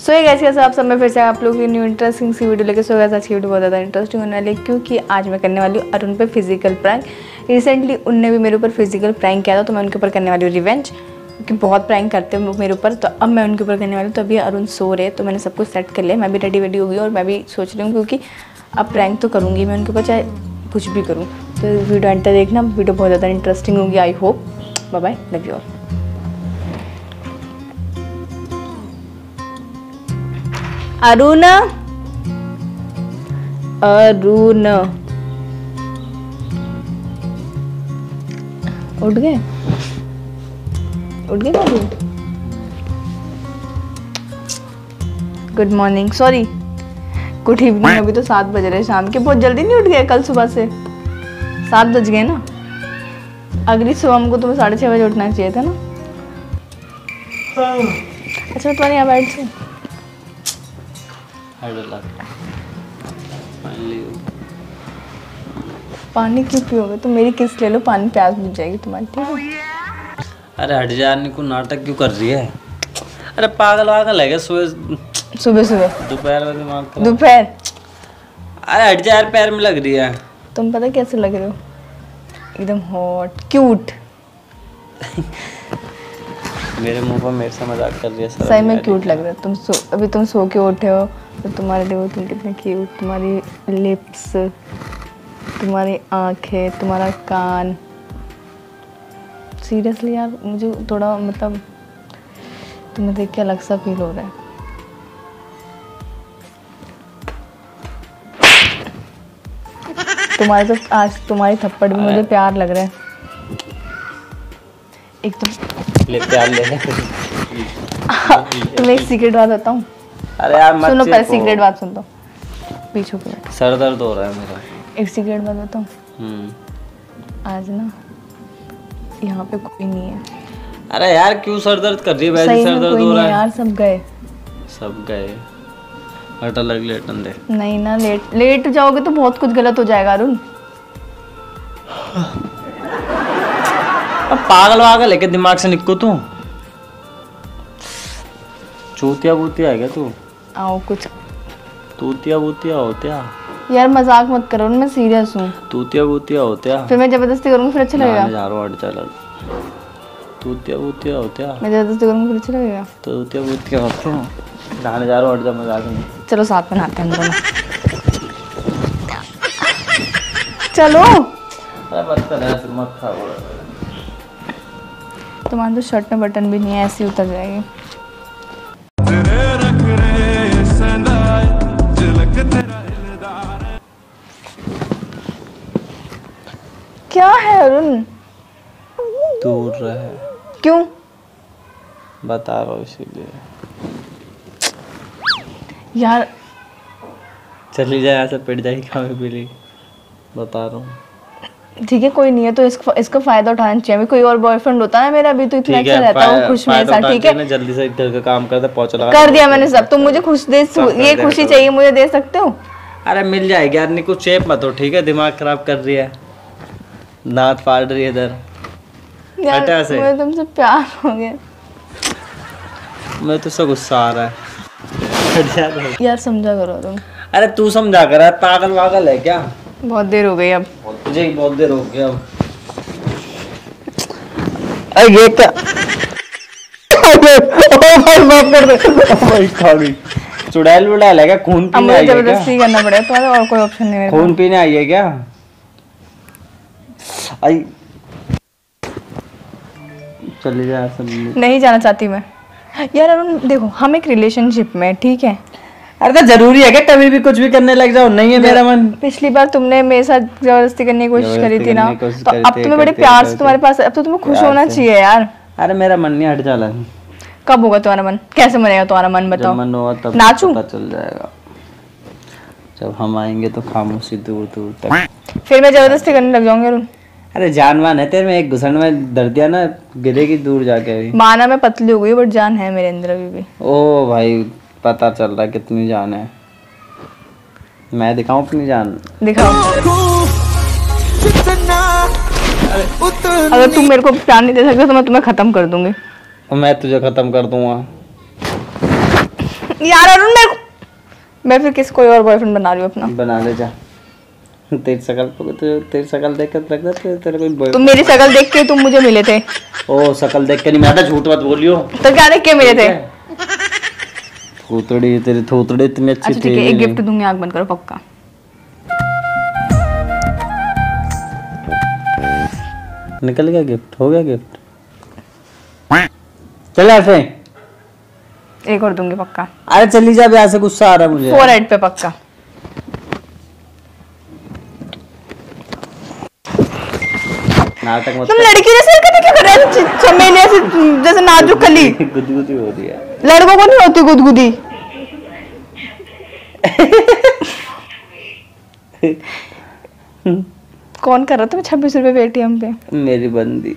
सो ये कैसे कैसे आप सब? मैं फिर से आप लोग की न्यू इंटरेस्टिंग सी वीडियो लेके सो गया आज की वीडियो बहुत ज़्यादा इंटरेस्टिंग होने वाली क्योंकि आज मैं करने वाली हूँ अरुण पे फ़िज़िकल प्रैंक रिसेंटली उनने भी मेरे ऊपर फ़िज़िकल प्रैंक किया था तो मैं उनके ऊपर करने वाली हूँ रिवेंज क्योंकि बहुत प्रैंक करते हैं मेरे ऊपर। तो अब मैं उनके ऊपर करने वाली हूँ तो अभी अरुण सो रहे तो मैंने सब कुछ सेट कर लिया मैं भी रेडी वेडी हो गई और मैं भी सोच रही हूँ, क्योंकि अब प्रैंक तो करूँगी मैं उनके ऊपर, चाहे कुछ भी करूँ। तो वीडियो एंटर देखना, वीडियो बहुत ज़्यादा इंटरेस्टिंग होगी I hope bye bye love you all Arun. Arun. उठ गए? उठ गए क्या good morning sorry good evening अभी तो सात बज रहे हैं शाम के। बहुत जल्दी नहीं उठ गए कल सुबह से? सात बज गए ना? अगली सुबह हमको तुम्हें साढ़े छः बजे उठना चाहिए था ना? अच्छा तुम्हारे यहाँ बैठ से? पानी क्यों पियोगे? तो मेरी किस ले लो? पानी प्यास बुझ जाएगी तुम्हारी ठीक है अरे हट जा निकू नाटक क्यों कर रही है? अरे पागल वागल है क्या? सुबह सुबह सुबह। दोपहर में दिमाग दोपहर? अरे हट जा यार पैर में लग रही है। तुम पता कैसे लग रहे हो? एकदम हॉट क्यूट मेरे मुँह पर मेरे से मज़ाक कर रही है सही में क्यूट लग रहे हो। तुम सो अभी तुम सो के उठे हो तो तुम्हारे देखो तुम कितने क्यूट तुम्हारी लिप्स तुम्हारी आँखें तुम्हारा कान। सीरियसली यार मुझे थोड़ा मतलब तुम्हें देख के अलग सा फील हो रहा है। तुम्हारे तो आज तुम्हारी थप्पड़ भी मुझे प्यार लग रहा है। एक तो ले प्यार ले ले। तुम्हें एक सीक्रेट बात बताऊँ? अरे यार मत सुनो पहले सीक्रेट बात सुन दो पीछे बैठो। सर दर्द हो रहा है मेरा। एक सीक्रेट बात बताऊँ? हम्म। आज ना यहाँ पे कोई नहीं है। अरे यार क्यों सर दर्द कर रही है? वैसे सर दर्द हो रहा है यार सब गए। सब गए। हट अलग लेटन दे नहीं ना लेट लेट जाओगे तो बहुत कुछ गलत हो जाएगा अरुण। पागल वागल है क्या दिमाग से निको तू? चूतिया बूतिया है क्या तू? आओ कुछ। तूतिया बूतिया होत्या यार मज़ाक मत करो मैं सीरियस हूँ। तूतिया बूतिया होत्या फिर मैं ज़बरदस्ती करूँगी फिर अच्छा लगेगा। जा रहा हूँ। चल तूतिया बूतिया होत्या मैं ज़बरदस्ती करूँगी फिर अच्छा लगेगा। तूतिया बूतिया होते हैं नहाने जा रहा हूँ हट जा मज़ाक नहीं चलो साथ में नहाते हैं दोनों। चलो। अरे मत कर मत खा तुम्हारे तो शर्ट में बटन भी नहीं है ऐसे उतर जाएगी। क्या है अरुण? दूर रहे। क्यों? बता रहा हूँ इसीलिए। यार चली जाए ऐसे पिट जाएगी खाने पीली बता रहा हूँ। ठीक है कोई नहीं है तो इसका इसका फ़ायदा उठाना चाहिए। कोई और बॉयफ्रेंड होता है मेरा अभी तो इतना अच्छा रहता हूँ खुश मेरे साथ ठीक है? जल्दी से घर का काम करते पहुँच कर दिया मैंने सब तुम मुझे खुश दे ये खुशी तो। चाहिए मुझे दे सकते हो? अरे मिल जाएगी यार निको चेप मत हो ठीक है? दिमाग खराब कर रही है। दांत फाड़ रही है इधर। हटा से। मुझे तुमसे प्यार हो गया। मैं तुझसे गुस्सा आ रहा है। यार समझा करो तुम। अरे तू समझा कर पागल वागल है क्या? बहुत देर हो गई अब। बहुत देर हो गया अब। ये क्या? चुड़ैल वुड़ैल है क्या? खून पीने आई है ज़बरदस्ती करना पड़ेगा तुम्हारा और कोई ऑप्शन नहीं मेरे खून पीने आई है क्या? आई। चली जा सब नहीं जाना चाहती मैं। यार अरुण देखो हम एक रिलेशनशिप में ठीक है? अरे तो ज़रूरी है क्या? कभी भी कुछ भी करने लग जाओ। नहीं है मेरा मन। पिछली बार तुमने मेरे साथ ज़बरदस्ती करने की कोशिश करी थी ना। तो अब तुम्हें बड़े प्यार से तुम्हारे पास अब तो तुम्हें खुश होना चाहिए यार। अरे मेरा मन नहीं हट जाला कब होगा तुम्हारा मन? कैसे मरेगा तुम्हारा मन बताओ। मन होगा तब नाचूं? पता चल जाएगा। जब हम आएँगे तो खामोशी दूर दूर तक। फिर मैं ज़बरदस्ती करने लग जाऊँगी अरुण अरे जानवान है तेरे में। एक घुसन में दर्द दिया ना गिरेगी दूर जाके अभी। माना मैं पतली हो गई बट जान है मेरे अंदर अभी भी। ओ भाई पता चल रहा है कितनी जान है। मैं दिखाऊँ अपनी जान? दिखाओ। अगर तुम मेरे को प्यार नहीं दे सकते तो मैं तुम्हें खत्म कर दूँगी। और मैं तुझे खत्म कर दूँगा। यार अरुण मेरे को मैं फिर किस कोई और बॉयफ्रेंड बना रही हूँ अपना? बना ले जा। तेरी शकल तो तेरी शकल देख कर लगता है तेरे कोई boy- तुम मेरी शक्ल देख के तुम मुझे मिले थे। ओ शकल देख के नहीं मैं तो झूठ मत बोलियो। तो क्या देख के मिले थे? थोतड़ी तेरी थोतड़ी इतनी अच्छी अच्छा थी ठीक है एक गिफ्ट दूँगी आँख बंद करो पक्का। निकल गया गिफ्ट हो गया गिफ्ट चल ऐसे। एक और दूँगी पक्का। अरे चली जा यहाँ से गुस्सा आ रहा है मुझे। फोर हेड पे पक्का। नाटक मत तुम लड़की जैसे हरकतें क्यों कर रहे हो छ- चमेली ऐसे जैसे नाजुक कली गुदगुदी हो रही है। लड़कों को नहीं होती गुदगुदी? कौन कर रहा था छब्बीस रुपए पेटीएम पे? मेरी बंदी।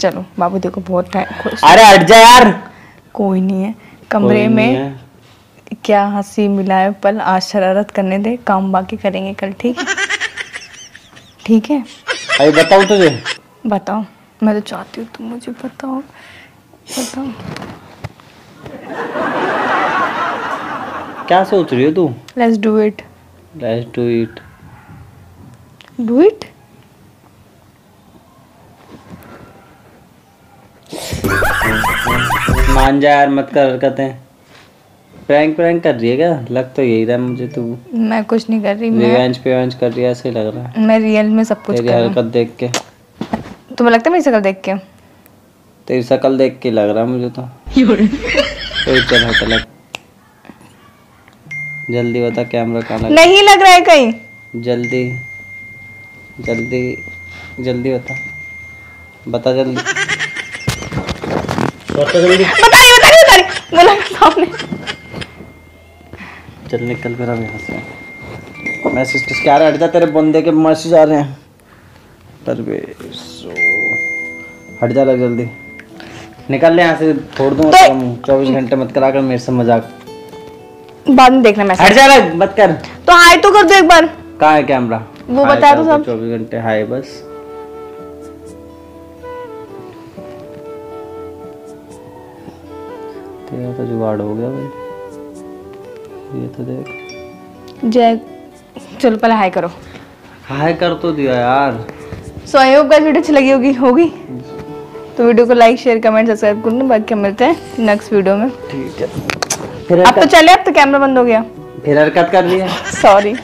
चलो बाबू देखो बहुत टाइम अरे हट जा यार। कोई नहीं है। कमरे नहीं में है। क्या हँसी मिलाए पल आज शरारत करने दे काम बाकी करेंगे कल ठीक? ठीक है? अरे बताऊँ तुझे? बताओ। मैं तो चाहती हूँ तुम मुझे बताओ। बताओ। क्या सोच रही हो तू? Let's do it let's do it do it मान जा यार मत कर हरकतें प्रैंक प्रैंक कर रही है क्या? लग तो यही रहा मुझे तू। मैं कुछ नहीं कर रही मैं रिवेंज पेवेंज कर रही है ऐसे ही लग रहा है। मैं रियल में सब कुछ कर रही हरकत देख के। हूँ तुम्हें लगता है मेरी शक्ल देख के? तेरी शकल देख के लग रहा है मुझे तो। कोई चल जल्दी बता कैमरा कहाँ लगा? नहीं लग रहा है कहीं। जल्दी जल्दी जल्दी बता। बता जल्दी। बता जल्दी। बता रही बता रही बता रही। बोला सामने। चल निकल अब यहाँ से। मैसेज किसके आ रहे हैं हट जा तेरे बंदे के मैसेज आ रहे हैं। परवेश हट जा लग जल्दी। निकल ले यहाँ से छोड़ दूँगा तो- चौबीस घंटे मत करा कर मेरे से मज़ाक। बाद में देखना मैसेज हट जा लग मत कर। तो हाय तो कर दो एक बार। कहाँ है कैमरा वो बता दो सब। चौबीस घंटे हाय बस। तेरा तो जुगाड़ हो गया भाई। ये तो देख। जय चलो पहले हाय करो। हाय कर तो दिया यार। So I hope guys video अच्छी लगी होगी होगी? तो वीडियो को लाइक शेयर कमेंट सब्सक्राइब कर बाकी हम मिलते हैं नेक्स्ट वीडियो में। ठीक है। अब तो चले अब तो कैमरा बंद हो गया। फिर हरकत कर लिया सॉरी